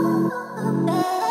Oh,